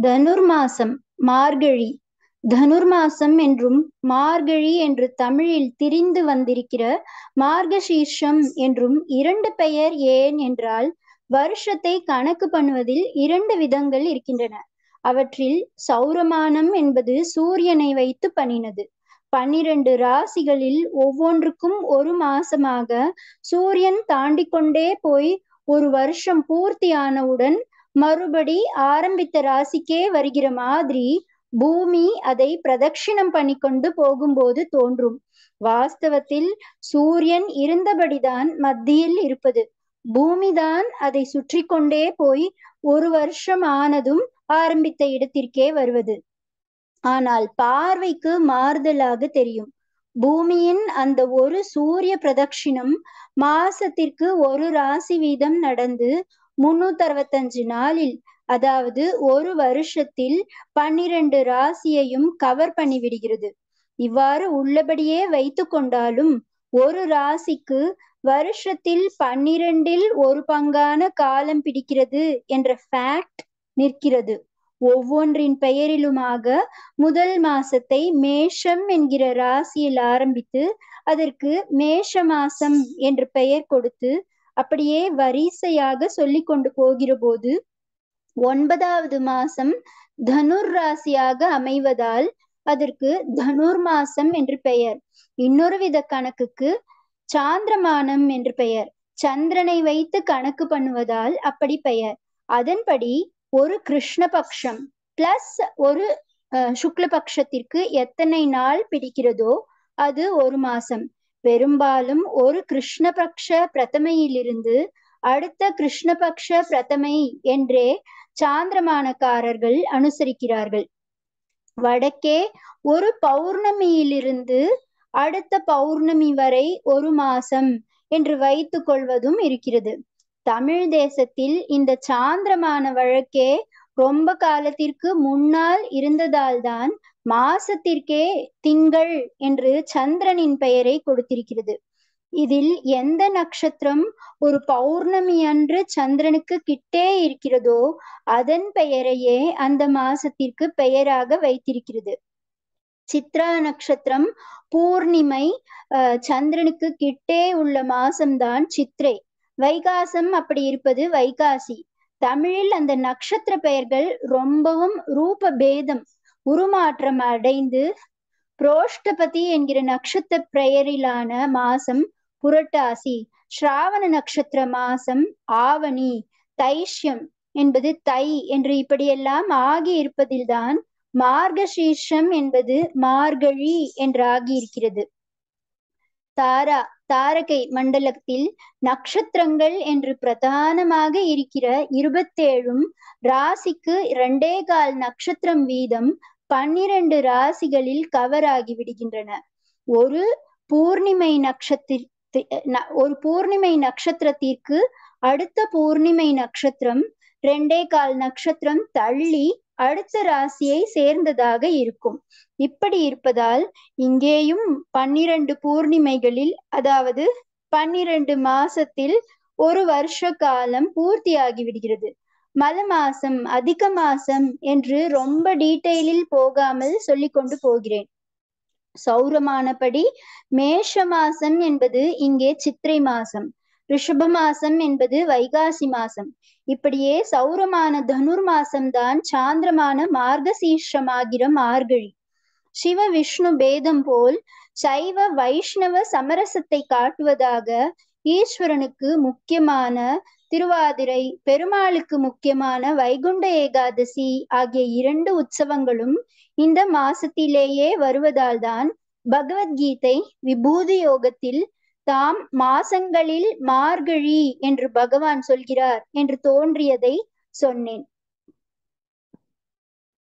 தனுர்மாசம் மார்கழி. தனுர்மாசம் என்றும் மார்கழி என்று தமிழில் திரிந்து வந்திருக்கிற மார்கசீர்ஷம் என்றும் இரண்டு பெயர் ஏன் என்றால் வருஷத்தை கணக்கு பண்ணுவதில் இரண்டு விதங்கள் இருக்கின்றன. அவற்றில் சௌரமானம் என்பது சூரியனை வைத்து பண்ணினது பன்னிரண்டு ராசிகளில் ஒவ்வொன்றுக்கும் ஒரு மாசமாக சூரியன் தாண்டி கொண்டே போய் ஒரு வருஷம் பூர்த்தியானவுடன் மறுபடி ஆரம்பித்த ராசிக்கே வருகிற மாதிரி பூமி அதை பிரதட்சிணம் பண்ணி கொண்டு போகும்போது தோன்றும். வாஸ்தவத்தில் சூரியன் இருந்தபடிதான் மத்தியில் இருப்பது. பூமிதான் அதை சுற்றி கொண்டே போய் ஒரு வருஷம் ஆனதும் ஆரம்பித்த இடத்திற்கே வருவது. ஆனால் பார்வைக்கு மாறுதலாக தெரியும். பூமியின் அந்த ஒரு சூரிய பிரதட்சிணம் மாசத்திற்கு ஒரு ராசி வீதம் நடந்து முன்னூத்தி அறுபத்தஞ்சு நாளில் அதாவது ஒரு வருஷத்தில் பன்னிரண்டு ராசியையும் கவர் பண்ணி விடுகிறது இவ்வாறு உள்ளபடியே வைத்து கொண்டாலும் ஒரு ராசிக்கு வருஷத்தில் பன்னிரண்டில் ஒரு பங்கான காலம் பிடிக்கிறது என்ற ஃபேக்ட் நிற்கிறது. ஒவ்வொன்றின் பெயரிலுமாக முதல் மாசத்தை மேஷம் என்கிற ராசியில் ஆரம்பித்து அதற்கு மேஷ மாசம் என்று பெயர் கொடுத்து அப்படியே வரிசையாக சொல்லி கொண்டு போகிற போது ஒன்பதாவது மாசம் தனுர் ராசியாக அமைவதால் அதற்கு தனுர் மாசம் என்று பெயர். இன்னொரு வித கணக்குக்கு சாந்திரமானம் என்று பெயர். சந்திரனை வைத்து கணக்கு பண்ணுவதால் அப்படி பெயர். அதன்படி ஒரு கிருஷ்ணபக்ஷம் பிளஸ் ஒரு சுக்லபக்ஷத்திற்கு எத்தனை நாள் பிடிக்கிறதோ அது ஒரு மாசம். பெரும்பாலும் ஒரு கிருஷ்ணபக்ஷ பிரதமையிலிருந்து அடுத்த கிருஷ்ணபக்ஷ பிரதமை என்றே சாந்திரமானக்காரர்கள் அனுசரிக்கிறார்கள். வடக்கே ஒரு பௌர்ணமியிலிருந்து அடுத்த பௌர்ணமி வரை ஒரு மாசம் என்று வைத்துக் கொள்வதும் இருக்கிறது. தமிழ் தேசத்தில் இந்த சாந்திரமான வழக்கே ரொம்ப காலத்திற்கு முன்னால் இருந்ததால் தான் மாசத்திற்கே திங்கள் என்று சந்திரனின் பெயரை கொடுத்திருக்கிறது. இதில் எந்த நட்சத்திரம் ஒரு பௌர்ணமி அன்று சந்திரனுக்கு கிட்டே இருக்கிறதோ அதன் பெயரையே அந்த மாசத்திற்கு பெயராக வைத்திருக்கிறது. சித்ரா நட்சத்திரம் பூர்ணிமை சந்திரனுக்கு கிட்டே உள்ள மாசம்தான் சித்ரை. வைகாசம் அப்படி இருப்பது வைகாசி. தமிழில் அந்த நட்சத்திர பெயர்கள் ரொம்பவும் ரூப பேதம் உருமாற்றம் அடைந்து புரோஷ்டபதி என்கிற நட்சத்திர பெயரிலான மாசம் புரட்டாசி ஸ்ராவண நட்சத்திர மாசம் ஆவணி தைஷ்யம் என்பது தை என்று இப்படியெல்லாம் ஆகி இருப்பதில்தான் மார்கசீர்ஷம் என்பது மார்கழி என்றாகி இருக்கிறது. தாரா தாரகை மண்டலத்தில் நட்சத்திரங்கள் என்று பிரதானமாக இருக்கிற இருபத்தேழும் ராசிக்கு இரண்டே கால் நட்சத்திரம் வீதம் பன்னிரண்டு ராசிகளில் கவர் ஆகி விடுகின்றன. ஒரு பூர்ணிமை நட்சத்திர ஒரு பூர்ணிமை நட்சத்திரத்திற்கு அடுத்த பூர்ணிமை நட்சத்திரம் ரெண்டே கால் நட்சத்திரம் தள்ளி அடுத்த ராசியை சேர்ந்ததாக இருக்கும். இப்படி இருப்பதால் இங்கேயும் பன்னிரண்டு பூர்ணிமைகளில் அதாவது பன்னிரண்டு மாசத்தில் ஒரு வருஷ காலம் பூர்த்தியாகி விடுகிறது. மல மாசம் அதிக மாசம் என்று ரொம்ப டீட்டெயிலில் போகாமல் சொல்லிக்கொண்டு போகிறேன். சௌரமானபடி மேஷ மாசம் என்பது இங்கே சித்திரை மாசம். ரிஷப மாசம் என்பது வைகாசி மாசம். இப்படியே சௌரமான தனுர் மாசம்தான் சாந்திரமான மார்கசீர்ஷமாகிற மார்கழி. சிவ விஷ்ணு பேதம் போல் சைவ வைஷ்ணவ சமரசத்தை காட்டுவதாக ஈஸ்வரனுக்கு முக்கியமான திருவாதிரை பெருமாளுக்கு முக்கியமான வைகுண்ட ஏகாதசி ஆகிய இரண்டு உற்சவங்களும் இந்த மாசத்திலேயே வருவதால் தான் பகவத்கீதை விபூதி யோகத்தில் தாம் மாசங்களில் மார்கழி என்று பகவான் சொல்கிறார் என்று தோன்றியதை சொன்னேன்.